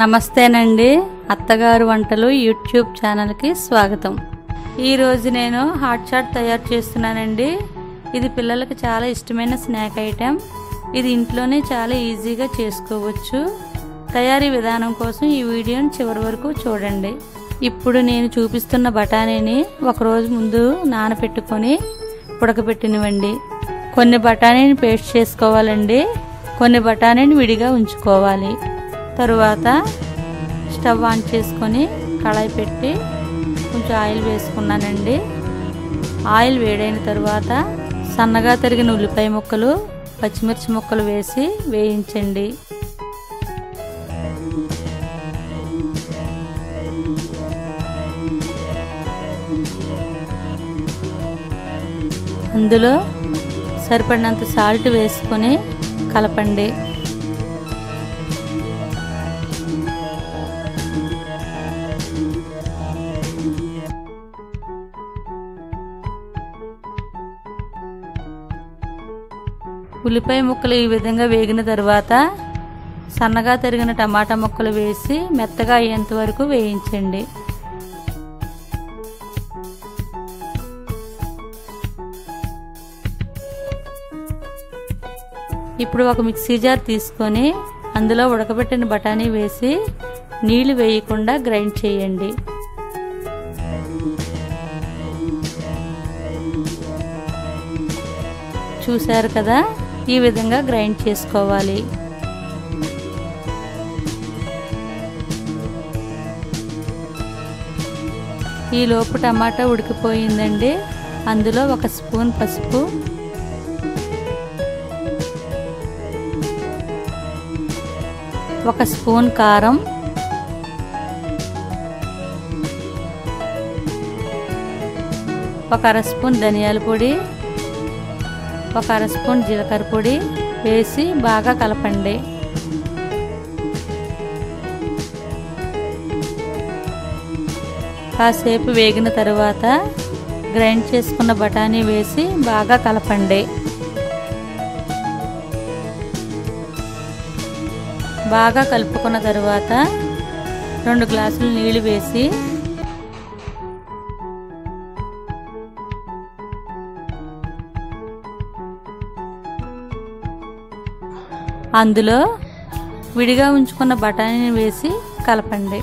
నమస్తేనండి. అత్తగారు వంటలు యూట్యూబ్ ఛానల్కి స్వాగతం. ఈరోజు నేను హాట్ చాట్ తయారు చేస్తున్నానండి. ఇది పిల్లలకు చాలా ఇష్టమైన స్నాక్ ఐటెం. ఇది ఇంట్లోనే చాలా ఈజీగా చేసుకోవచ్చు. తయారీ విధానం కోసం ఈ వీడియోని చివరి వరకు చూడండి. ఇప్పుడు నేను చూపిస్తున్న బఠానీని ఒకరోజు ముందు నానబెట్టుకొని ఉడకబెట్టినవండి కొన్ని బఠానీని పేస్ట్ చేసుకోవాలండి. కొన్ని బఠానీని విడిగా ఉంచుకోవాలి. తరువాత స్టవ్ ఆన్ చేసుకొని కళాయి పెట్టి కొంచెం ఆయిల్ వేసుకున్నానండి. ఆయిల్ వేడైన తర్వాత సన్నగా తరిగిన ఉల్లిపాయ ముక్కలు పచ్చిమిర్చి ముక్కలు వేసి వేయించండి. అందులో సరిపడినంత సాల్ట్ వేసుకొని కలపండి. ఉల్లిపాయ ముక్కలు ఈ విధంగా వేగిన తర్వాత సన్నగా తరిగిన టమాటా ముక్కలు వేసి మెత్తగా అయ్యేంత వరకు వేయించండి. ఇప్పుడు ఒక మిక్సీ జార్ తీసుకొని అందులో ఉడకబెట్టిన బఠానీ వేసి నీళ్ళు వేయకుండా గ్రైండ్ చేయండి. చూశారు కదా? ఈ విధంగా గ్రైండ్ చేసుకోవాలి. ఈలోపు టమాటా ఉడికిపోయిందండి. అందులో ఒక స్పూన్ పసుపు. ఒక స్పూన్ కారం. ఒక అర స్పూన్ ధనియాల పొడి. ఒక అర స్పూన్ జీలకర్ర పొడి వేసి బాగా కలపండి. కాసేపు వేగిన తర్వాత గ్రైండ్ చేసుకున్న బఠానీ వేసి బాగా కలపండి. బాగా కలుపుకున్న తర్వాత రెండు గ్లాసులు నీళ్ళు వేసి అందులో విడిగా ఉంచుకున్న బఠానీని వేసి కలపండి.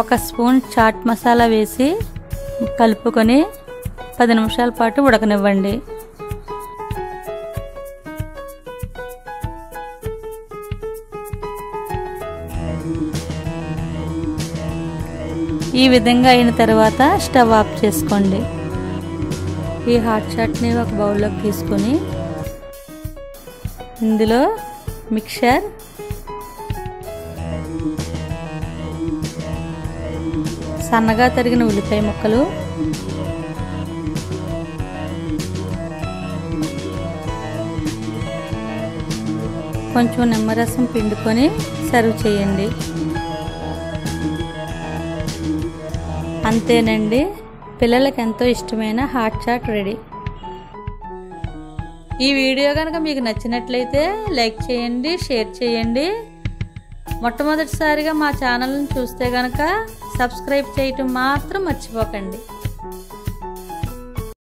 ఒక స్పూన్ చాట్ మసాలా వేసి కలుపుకొని పది నిమిషాల పాటు ఉడకనివ్వండి. ఈ విధంగా అయిన తర్వాత స్టవ్ ఆఫ్ చేసుకోండి. ఈ హాట్ చాట్ని ఒక బౌల్లోకి తీసుకొని ఇందులో మిక్చర్ సన్నగా తరిగిన ఉల్లిపాయ ముక్కలు కొంచెం నిమ్మరసం పిండుకొని సర్వ్ చేయండి. అంతేనండి. పిల్లలకి ఎంతో ఇష్టమైన హాట్ చాట్ రెడీ. ఈ వీడియో కనుక మీకు నచ్చినట్లయితే లైక్ చేయండి షేర్ చేయండి. మొట్టమొదటిసారిగా మా ఛానల్ని చూస్తే కనుక సబ్స్క్రైబ్ చేయటం మాత్రం మర్చిపోకండి.